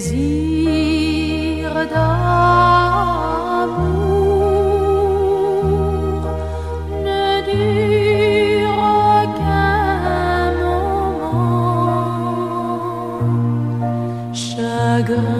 Plaisir d'amour ne dure qu'un moment. Chagrin